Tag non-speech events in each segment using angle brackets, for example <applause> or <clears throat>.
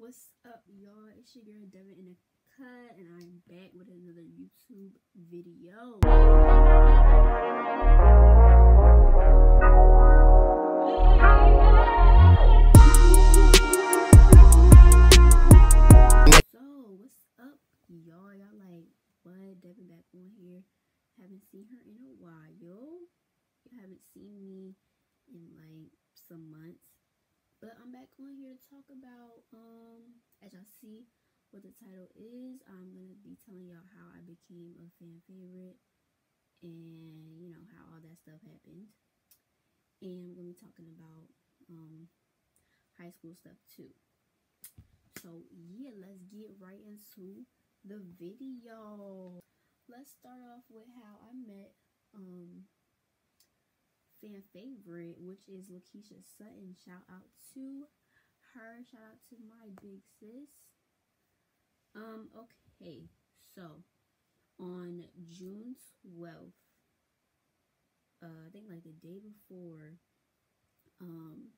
What's up, y'all? It's your girl Devyn in the cut, and I'm back with another YouTube video. So, what's up, y'all? Y'all like, what? Devyn back on here. Haven't seen her in a while. You haven't seen me in like some months. But I'm back on here to talk about, um, see what the title is, I'm gonna be telling y'all how I became a fan favorite and you know how all that stuff happened. And I'm gonna be talking about um high school stuff too. So yeah, let's get right into the video. Let's start off with how I met um fan favorite, which is La'Keisha Sutton. Shout out to her. Shout out to my big sis. Um, okay, so on June 12th, uh, I think like the day before, um,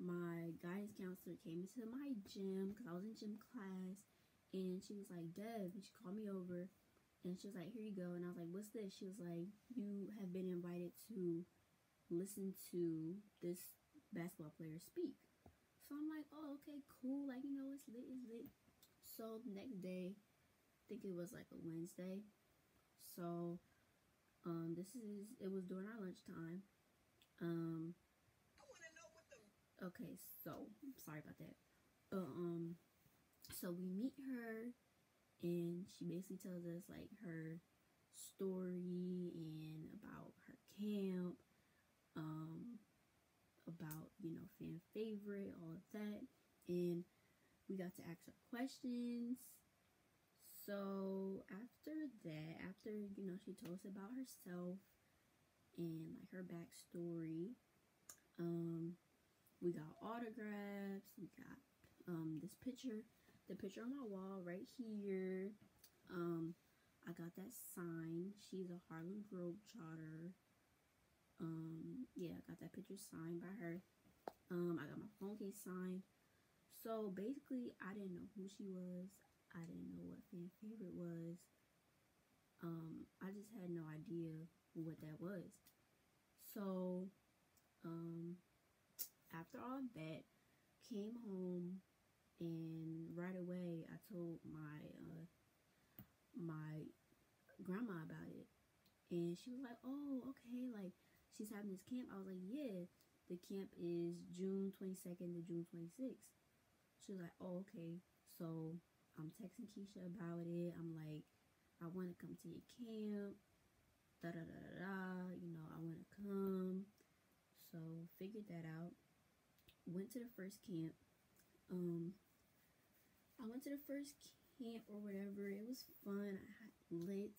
my guidance counselor came into my gym because I was in gym class and she was like, Dev, and she called me over and she was like, Here you go. And I was like, What's this? She was like, You have been invited to listen to this basketball player speak. So I'm like, Oh, okay, cool. Like, you know, it's lit, it's lit. So next day, I think it was like a Wednesday. So um this is it was during our lunchtime. Um okay, so sorry about that. But um so we meet her and she basically tells us like her story and about her camp, um, about, you know, fan favorite, all of that. And we got to ask her questions. So after that, after, you know, she told us about herself and like her backstory, um, we got autographs, we got um this picture, the picture on my wall right here. Um, I got that sign. She's a Harlem Globetrotter. Um, yeah, I got that picture signed by her. Um, I got my phone case signed. So basically, I didn't know who she was. I didn't know what fan favorite was. Um, I just had no idea what that was. So, um, after all that, came home and right away I told my uh, my grandma about it, and she was like, "Oh, okay, like she's having this camp." I was like, "Yeah, the camp is June twenty second to June twenty sixth." She was like, "Oh, okay." So I'm texting Keisha about it. I'm like, "I want to come to your camp." Da da da da da. You know, I want to come. So figured that out. Went to the first camp. Um, I went to the first camp or whatever. It was fun. I had lit,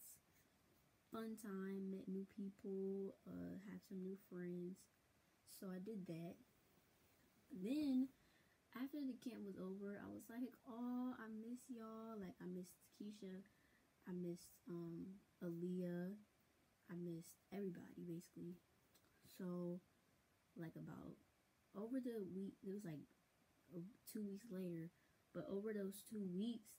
fun time. Met new people. Uh, had some new friends. So I did that. Then after the camp was over, I was like, "Oh, I miss y'all. Like I missed Keisha. I missed um Aaliyah. I missed everybody basically." So, like about over the week, it was like two weeks later, but over those two weeks,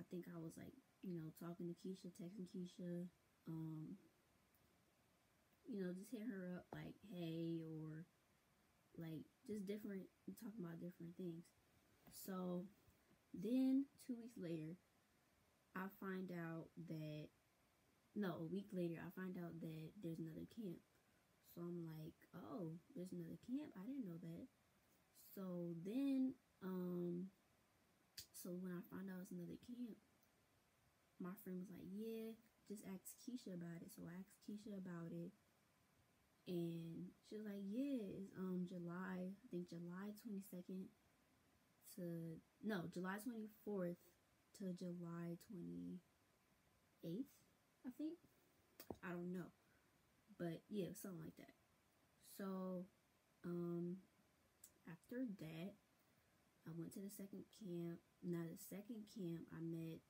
I think I was like, you know, talking to Keisha, texting Keisha, um, you know, just hit her up like, hey, or like just different, talking about different things. So then two weeks later, I find out that, no, a week later, I find out that there's another camp. So I'm like, oh, there's another camp. I didn't know that. So then, um, so when I found out it's another camp, my friend was like, yeah, just ask Keisha about it. So I asked Keisha about it. And she was like, yeah, it's um July, I think July 22nd to, no, July 24th to July 28th, I think. I don't know. But yeah, something like that. So, um, after that, I went to the second camp. Now, the second camp, I met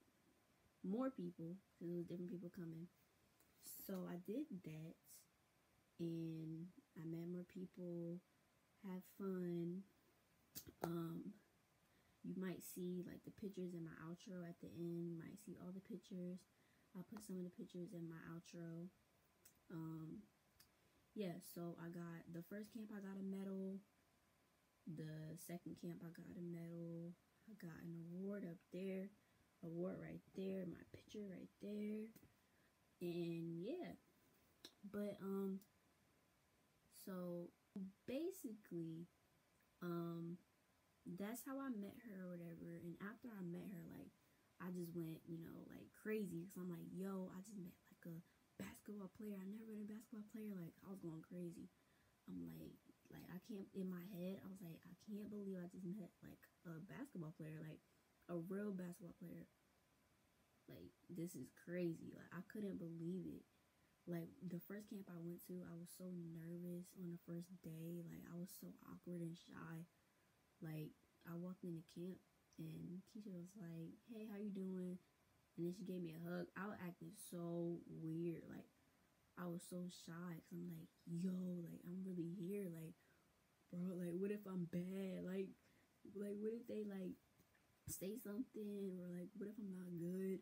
more people because there was different people coming. So I did that, and I met more people, had fun. Um, you might see like the pictures in my outro at the end. You might see all the pictures. I'll put some of the pictures in my outro. Um, yeah, so I got the first camp, I got a medal. The second camp, I got a medal. I got an award up there, award right there, my picture right there, and yeah. But um, so basically, um, that's how I met her or whatever. And after I met her, like, I just went, you know, like crazy because I'm like, yo, I just met like a basketball player. I never been a basketball player. Like, I was going crazy. I'm like, like I can't in my head. I was like, I can't believe I just met like a basketball player, like a real basketball player. Like, this is crazy. Like, I couldn't believe it. Like the first camp I went to, I was so nervous on the first day. Like I was so awkward and shy. Like I walked into camp and Keisha was like, "Hey, how you doing?" And then she gave me a hug. I was acting so weird. Like I was so shy because I'm like, "Yo, like I'm really here. Like, bro, like what if I'm bad? Like, like what if they like say something or like what if I'm not good?"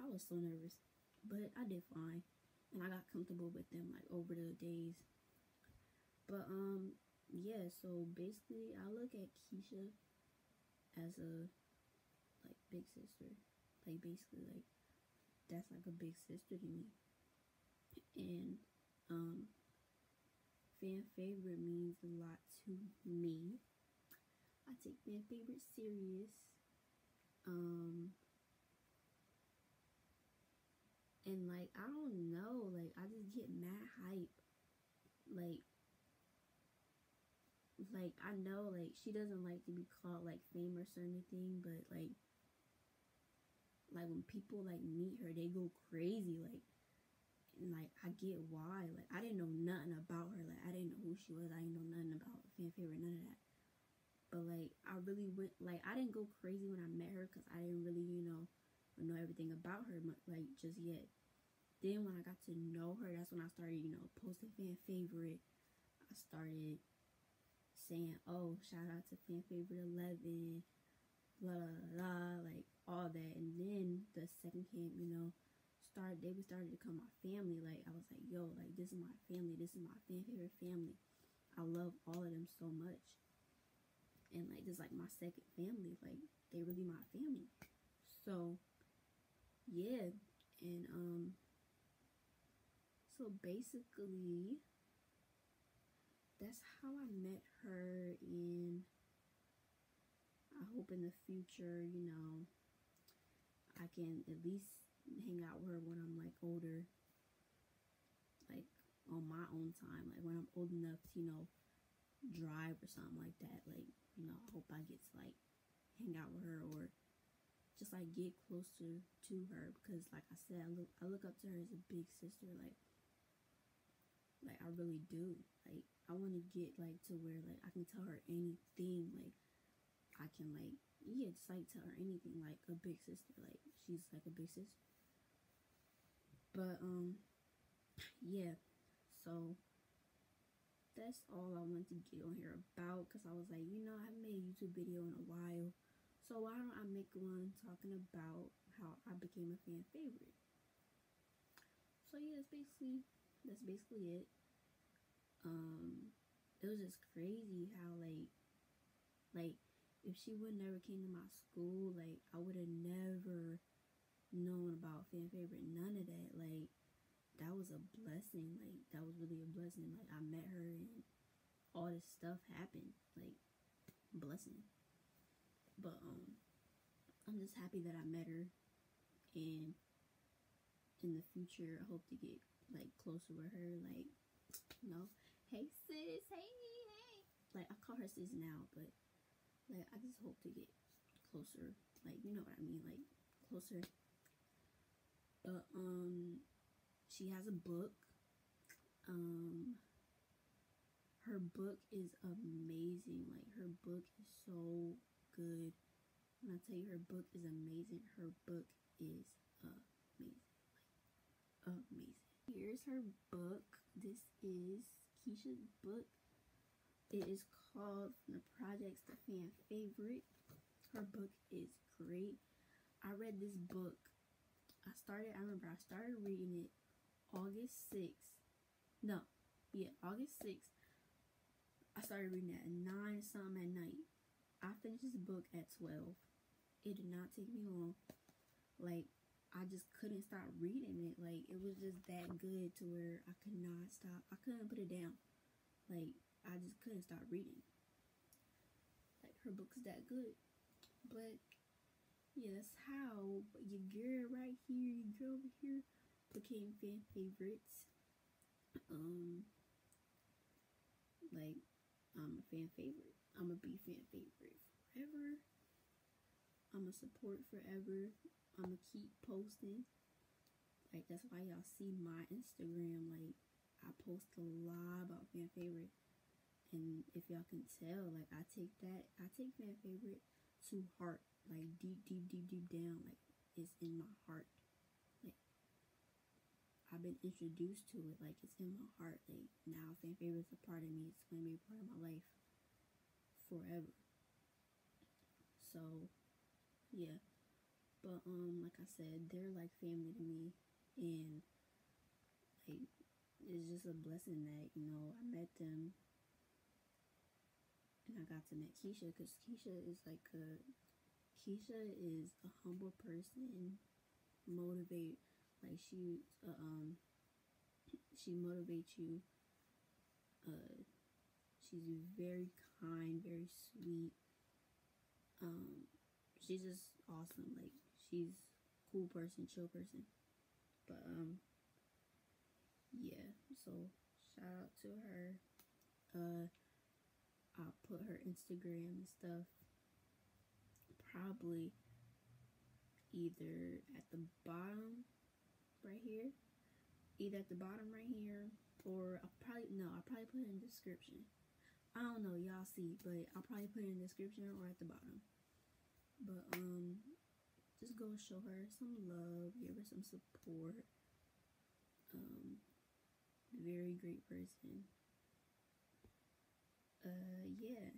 I was so nervous, but I did fine, and I got comfortable with them like over the days. But um, yeah, so basically I look at Keisha as a like big sister. Like basically like that's like a big sister to me. And um fan favorite means a lot to me. I take fan favorite serious. Um and like I don't know, like I just get mad hype. Like like I know like she doesn't like to be called like famous or anything, but like like when people like meet her, they go crazy like and like I get why. Like I didn't know nothing about her. Like I didn't know who she was. I didn't know nothing about fan favorite, none of that. But like I really went like I didn't go crazy when I met her because I didn't really you know know everything about her like just yet. Then when I got to know her, that's when I started you know posting fan favorite. I started saying, oh, shout out to fan favorite 11, blah, blah, blah, like all that. And then the second camp, you know, started, they started to become my family. Like, I was like, yo, like, this is my family. This is my fan favorite family. I love all of them so much. And, like, just like my second family. Like, they really my family. So, yeah. And, um, so basically, that's how I met her and I hope in the future, you know, I can at least hang out with her when I'm like older. Like on my own time. Like when I'm old enough to, you know, drive or something like that. Like, you know, I hope I get to like hang out with her or just like get closer to her because like I said, I look I look up to her as a big sister. Like like I really do. Like I want to get like to where like I can tell her anything. Like I can like yeah, just like tell her anything like a big sister. Like she's like a big sister. But um yeah. So that's all I want to get on here about because I was like, you know, I haven't made a YouTube video in a while. So why don't I make one talking about how I became a fan favorite? So yeah, that's basically that's basically it. Um, it was just crazy how like, like if she would never came to my school, like I would have never known about fan favorite. None of that. Like that was a blessing. Like that was really a blessing. Like I met her and all this stuff happened. Like blessing. But um, I'm just happy that I met her, and in the future, I hope to get like closer with her, like you know, hey sis, hey, hey. Like I call her sis now, but like I just hope to get closer, like you know what I mean, like closer. But um, she has a book. Um, her book is amazing. Like her book is so good. When I tell you her book is amazing, her book is amazing. Like amazing. Here's her book. This is Keisha's book. It is called the Projects to Fan Favorite. Her book is great. I read this book. I started, I remember I started reading it August 6th. No, yeah, August 6th. I started reading at 9 something at night. I finished this book at 12. It did not take me long. Like, I just couldn't stop reading it. Like, it was just that good to where I could not stop. I couldn't put it down. Like, I just couldn't stop reading. Like, her book's that good. But, yeah, that's how your girl right here, your girl over here, became fan favorites. Um, like, I'm a fan favorite. I'm gonna be fan favorite forever. I'm gonna support forever. I'm gonna keep posting. Like that's why y'all see my Instagram. Like I post a lot about fan favorite, and if y'all can tell, like I take that, I take fan favorite to heart. Like deep, deep, deep, deep down. Like it's in my heart. I've been introduced to it. Like it's in my heart. Like now, fan favorite's a part of me. It's gonna be a part of my life forever. So, yeah. But um, like I said, they're like family to me, and like it's just a blessing that you know I met them, and I got to meet Keisha because Keisha is like a Keisha is a humble person, motivate like she uh, um she motivates you. Uh, she's very kind, very sweet. Um, she's just awesome. Like she's cool person, chill person. But um, yeah. So shout out to her. Uh, I'll put her Instagram and stuff. Probably either at the bottom right here, either at the bottom right here, or I'll probably no, I'll probably put it in the description. I don't know, y'all see, but I'll probably put it in the description or at the bottom. But um just go show her some love, give her some support. Um very great person. Uh yeah.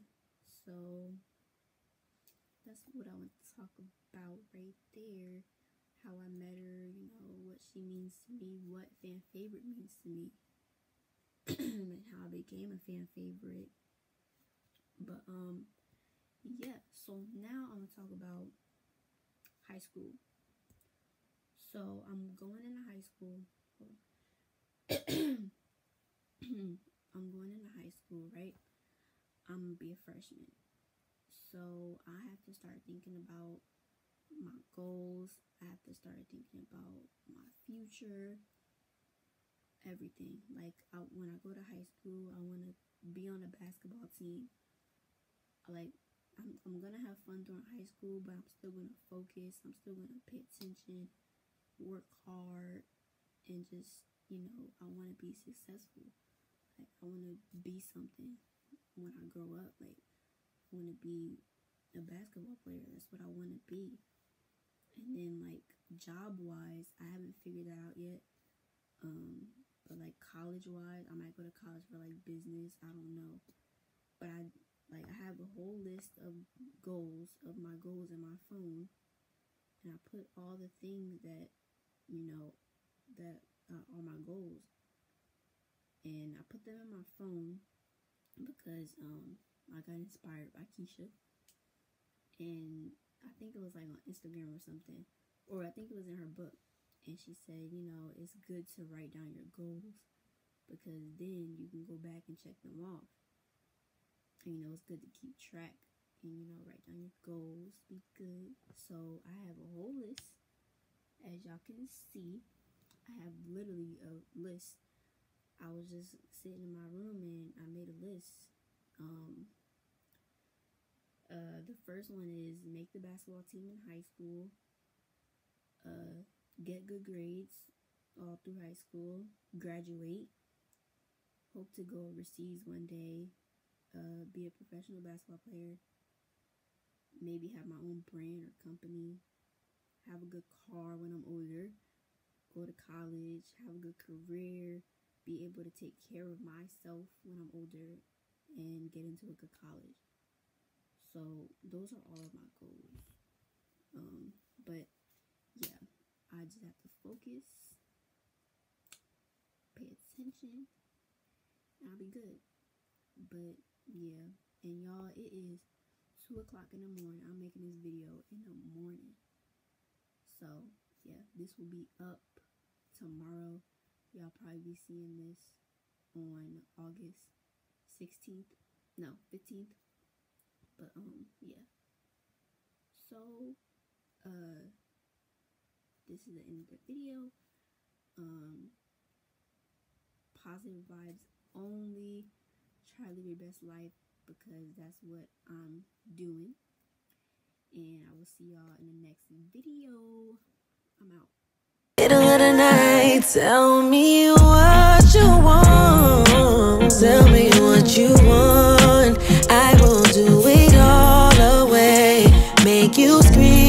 So that's what I want to talk about right there. How I met her, you know, what she means to me, what fan favorite means to me. <clears throat> and how I became a fan favorite but um yeah, so now I'm gonna talk about high school. So I'm going into high school. <clears throat> I'm going into high school, right? I'm gonna be a freshman. So I have to start thinking about my goals. I have to start thinking about my future, everything. Like I, when I go to high school, I want to be on a basketball team. Like I'm, I'm gonna have fun during high school but i'm still gonna focus. I'm still gonna pay attention work hard and just you know i want to be successful. Like i want to be something when i grow up. Like i want to be a basketball player. That's what i want to be and then like job wise i haven't figured that out yet. Um but like college wise i might go to college for like business. I don't know. But i like I have a whole list of goals of my goals in my phone, and I put all the things that you know that uh, are my goals, and I put them in my phone because um I got inspired by Keisha, and I think it was like on Instagram or something, or I think it was in her book, and she said, you know, it's good to write down your goals because then you can go back and check them off and, you know, it's good to keep track and, you know, write down your goals, be good. So I have a whole list. As y'all can see, I have literally a list. I was just sitting in my room and I made a list. Um, uh, the first one is make the basketball team in high school. Uh, get good grades all through high school. Graduate. Hope to go overseas one day uh, be a professional basketball player, maybe have my own brand or company, have a good car when I'm older, go to college, have a good career, be able to take care of myself when I'm older, and get into a good college. So those are all of my goals. Um, but yeah, I just have to focus, pay attention, and I'll be good. But yeah, and y'all, it is two o'clock in the morning. I'm making this video in the morning. So yeah, this will be up tomorrow. Y'all probably be seeing this on August 16th. No, 15th. But um yeah. So uh this is the end of the video. Um positive vibes only. Try to live your best life because that's what I'm doing. And I will see y'all in the next video. I'm out. Middle of the night, tell me what you want. Tell me what you want. Make you scream.